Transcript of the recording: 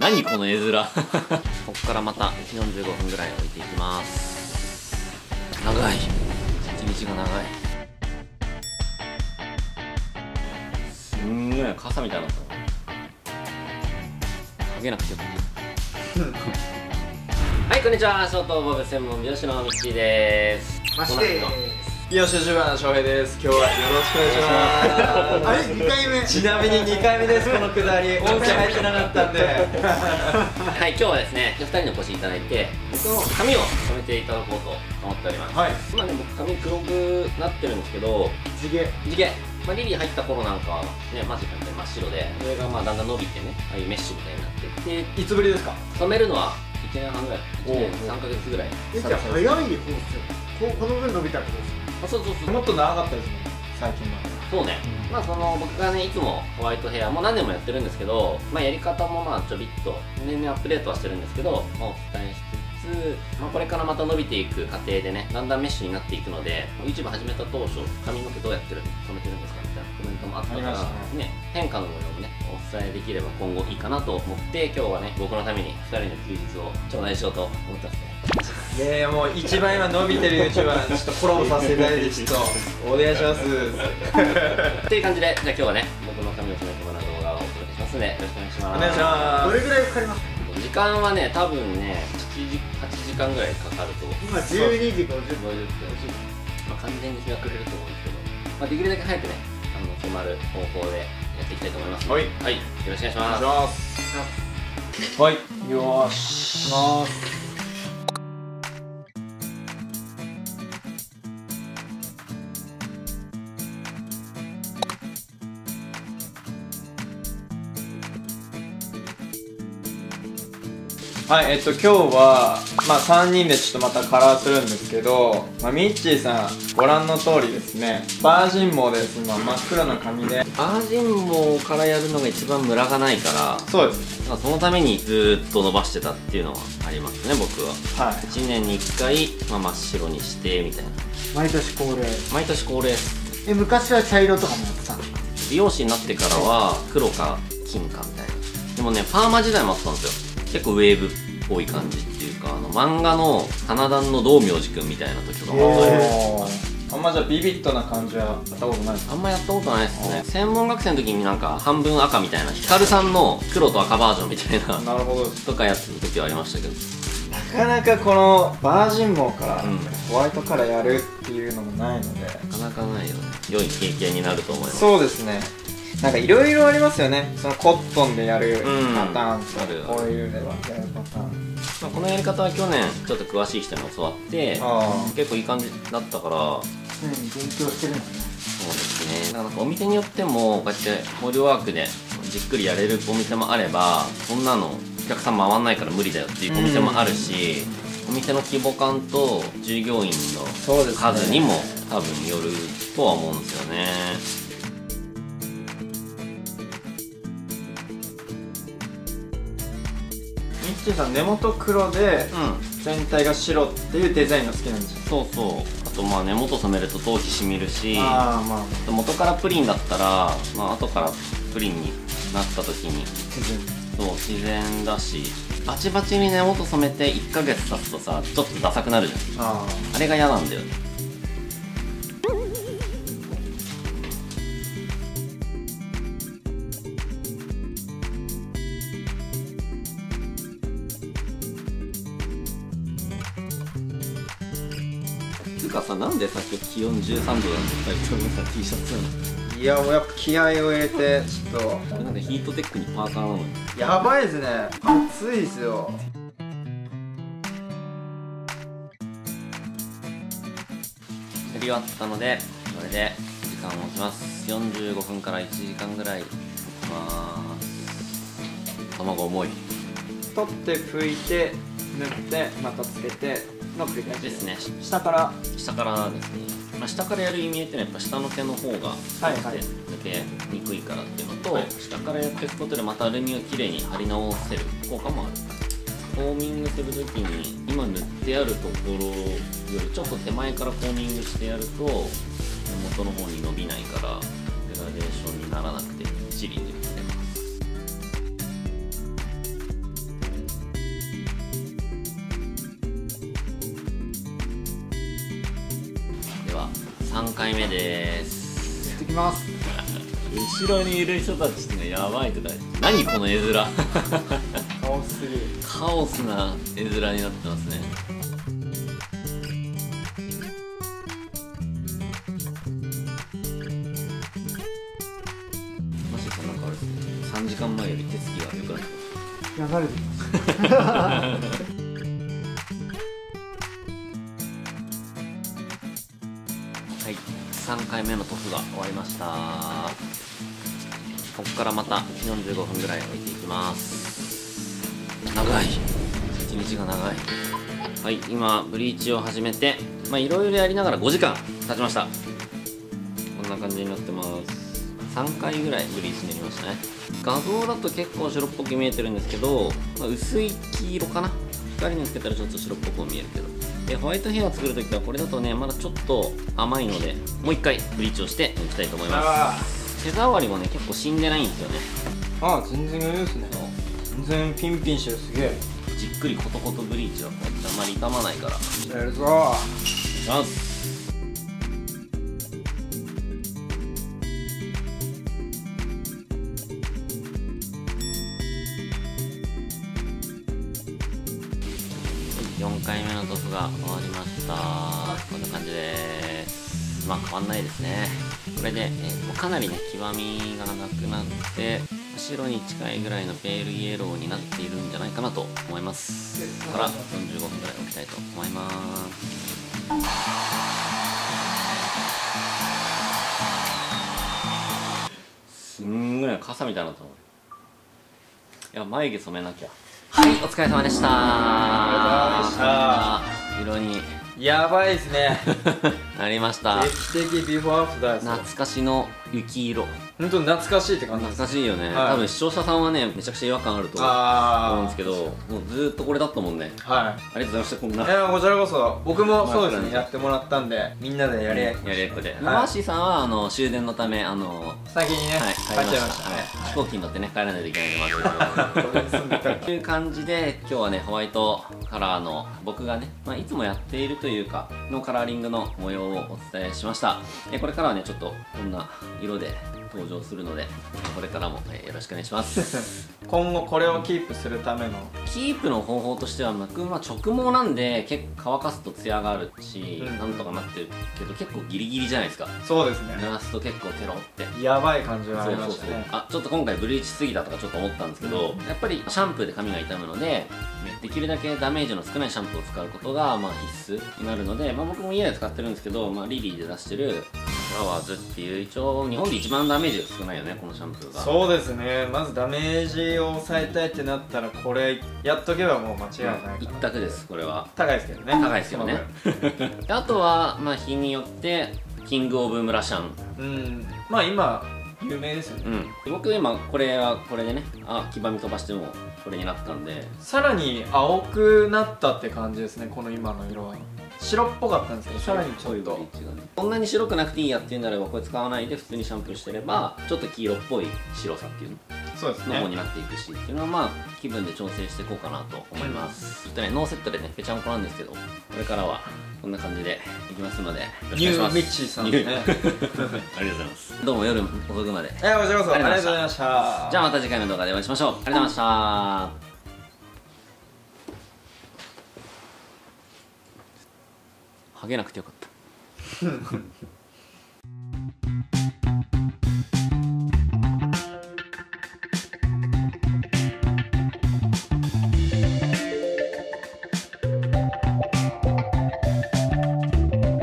何この絵面。こっからまた45分ぐらい置いていきます。長い。一日が長い。すんごい傘みたいになった。かけなくてよかったはいこんにちは。ショートボブ専門美容師のミッチーです。まして美容師 YouTuber の翔平です。今日はよろしくお願いします。あれ2回目。ちなみに2回目ですこのくだり。音声入ってなかったんで。はい今日はですねお二人にお越しいただいて僕の髪を染めていただこうと思っております。はい。今ね僕髪黒くなってるんですけど地毛。地毛。まあ、リリー入った頃なんかはねマジックみたいに真っ白でそれがまあだんだん伸びてねああいうメッシュみたいになってでいつぶりですか？染めるのは1年半ぐらい1年おう3ヶ月ぐらい。えじゃあ早い方ですよこうこの分伸びたってことですあそうそうそうもっと長かったですね最近までそうね、まあその僕がねいつもホワイトヘアもう何年もやってるんですけど、まあ、やり方もまあちょびっと年々アップデートはしてるんですけど、まあ、お伝えしつつ、まあ、これからまた伸びていく過程でねだんだんメッシュになっていくので YouTube 始めた当初髪の毛どうやってる染めてるんですかみたいなコメントもあったからありましたね。変化の部分をねお伝えできれば今後いいかなと思って今日はね僕のために2人の休日を頂戴しようと思ってますねいやいやもう一番今伸びてる YouTuber にちょっとコラボさせていただいてちょっとお願いします。っていう感じでじゃあ今日はね僕の髪を染めてもらう動画をお届けしますのでよろしくお願いします。お願いしまどれぐらいかかります？か時間はね多分ね7時8時間ぐらいかかると今12時50分50分まあ、完全に日が暮れると思うんですけど、まあ、できるだけ早くねあの染まる方法でやっていきたいと思いますはい。はい、よろしくお願いしお願いします。ます。はい。よーしますはい、えっと今日は、まあ3人でちょっとまたカラーするんですけど、まあ、ミッチーさん、ご覧の通りですね、バージン毛です、今真っ黒な髪で。バージン毛からやるのが一番ムラがないからそうです。まあそのためにずーっと伸ばしてたっていうのはありますね僕は。はい。1年に1回、まあ、真っ白にしてみたいな。毎年恒例。毎年恒例え昔は茶色とかもやってたの？美容師になってからは黒か金かみたいな。でもねパーマ時代もあったんですよ結構ウェーブっぽい感じっていうかあの漫画の花壇の道明寺くんみたいな時とかもあんまじゃあビビッドな感じはやったことないですあんまやったことないですね。専門学生の時になんか半分赤みたいなヒカルさんの黒と赤バージョンみたいななるほどとかやってた時はありましたけど。なかなかこのバージン毛からうん。ホワイトからやるっていうのもないので、なかなかないよね。良い経験になると思います。そうですねなんかいろいろありますよね。そのコットンでやるうん。パターンと、あるオイルでやるパターン。まあ、このやり方は去年ちょっと詳しい人に教わってあ結構いい感じだったから常に勉強してるのね。そうですね。なんかお店によってもこうやってホールワークでじっくりやれるお店もあればそんなのお客さん回んないから無理だよっていうお店もあるし、お店の規模感と従業員の数にも多分よるとは思うんですよねミッチーさん根元黒でうん。全体が白っていうデザインが好きなんですよ。そうそう。あとまあ根元染めると頭皮しみるしああまあ。元からプリンだったら、まあ後からプリンになった時に。自然。そう自然だし。バチバチに根元染めて1ヶ月経つとさちょっとダサくなるじゃん。ああれが嫌なんだよねつうかさなんでさっき気温13度だって2人ともさ T シャツなの？あいやもうやっぱ気合を入れてちょっこれなんかヒートテックにパーカーなのに。とやばいですね。暑いですよ。やり終わったのでこれで時間を持ちます。45分から1時間ぐらい置きます。卵重い。取って拭いて塗ってまたつけての繰り返し。ですね。下から。下からですね、まあ、下からやる意味っていうのはやっぱ下の毛の方がはいはい。抜けにくいからっていうのと、はい。下からやっていくことでまたアルミをきれいに貼り直せる効果もある。コーミングするときに今塗ってあるところよりちょっと手前からコーミングしてやると元の方に伸びないからグラデーションにならなくて3回目です。行ってきます。後ろにいる人たちってのやばいとか何この絵面。顔するカオスな絵面になってますね。マシさんなんかあれですね。3時間前より手つきが良くなってます。いや慣れてます はい、3回目の塗布が終わりました。ここからまた45分ぐらい置いていきます。長い。一日が長い。はい。今ブリーチを始めてまあいろいろやりながら5時間経ちました。こんな感じになってます。3回ぐらいブリーチになりましたね。画像だと結構白っぽく見えてるんですけど、まあ薄い黄色かな。光につけたらちょっと白っぽく見えるけど。でホワイトヘアを作るときはこれだとねまだちょっと甘いのでもう一回ブリーチをしていきたいと思います。手触りもね結構死んでないんですよね。ああ全然余裕ですね。全然ピンピンしてるすげえ。じっくりコトコトブリーチはこうあんまり傷まないから。やるぞし4回目の塗布が終わりました。こんな感じです。まあ変わんないですね。これで、えーもうかなりね極みがなくなって白に近いぐらいのペールイエローになっているんじゃないかなと思います。から45分ぐらい置きたいと思います。すんごい傘みたいなったの。いや眉毛染めなきゃ。はいお疲れ様でした。お疲れ様で色に。やばいですね なりました。劇的ビフォーアフターですよ。懐かしの雪色。本当懐かしいって感じです懐かしいよね、はい。多分視聴者さんはねめちゃくちゃ違和感あると思あうんですけどもうずーっとこれだったもんね。はい。ありがとうございましたこんな。いやこちらこそ。僕もそうですまあねやってもらったんでみんなでやりやり役で、はい。マーシーさんはあの終電のためあの先にね、はい、帰っちゃいました。ね、はい。飛行機に乗ってね帰らない。とい。けない。んですけどとい。う感じで今日はねホワイトカラーの僕がね、まあ、い。つもやってい。るとい。うかのカラーリングの模様をお伝えしました。えこれからはねちょっとこんな色で登場するのでこれからもえよろしくお願いします。今後これをキープするための。キープの方法としては、まあ、まあ直毛なんで結構乾かすとツヤがあるし、うん。なんとかなってるけど結構ギリギリじゃないですか。そうですね。濡らすと結構テロって。やばい感じはあそうそうそう。りましたねあちょっと今回ブリーチすぎたとかちょっと思ったんですけど、やっぱりシャンプーで髪が傷むのでねできるだけダメージの少ないシャンプーを使うことがまあ必須になるので、まあ、僕も家で使ってるんですけど、まあ、リリーで出してるフラワーズっていう一応日本で一番ダメージが少ないよねこのシャンプーが。そうですね。まずダメージを抑えたいってなったらこれやっとけばもう間違いない一択ですこれは。高いですけどね。高いですよね。であとは、まあ、日によってキングオブムラシャン。うん。まあ今有名ですよね。うん。僕今これはこれでねあ黄ばみ飛ばしてもこれになったんで。さらに青くなったって感じですねこの今の色は。白っぽかったんですけどさらにちょっと。こんなに白くなくていいやっていうんであればこれ使わないで普通にシャンプーしてればちょっと黄色っぽい白さっていうそうですねの方になっていくしっていうのはまあ気分で調整していこうかなと思います、ちょっとねノーセットでねぺちゃんこなんですけどこれからはこんな感じでいきますのでよろしくお願いします。ニューミッチーさんね。ありがとうございます。どうも夜遅くまで。えこちらこそありがとうございました。じゃあまた次回の動画でお会いしましょう。ありがとうございました。はげなくてよかった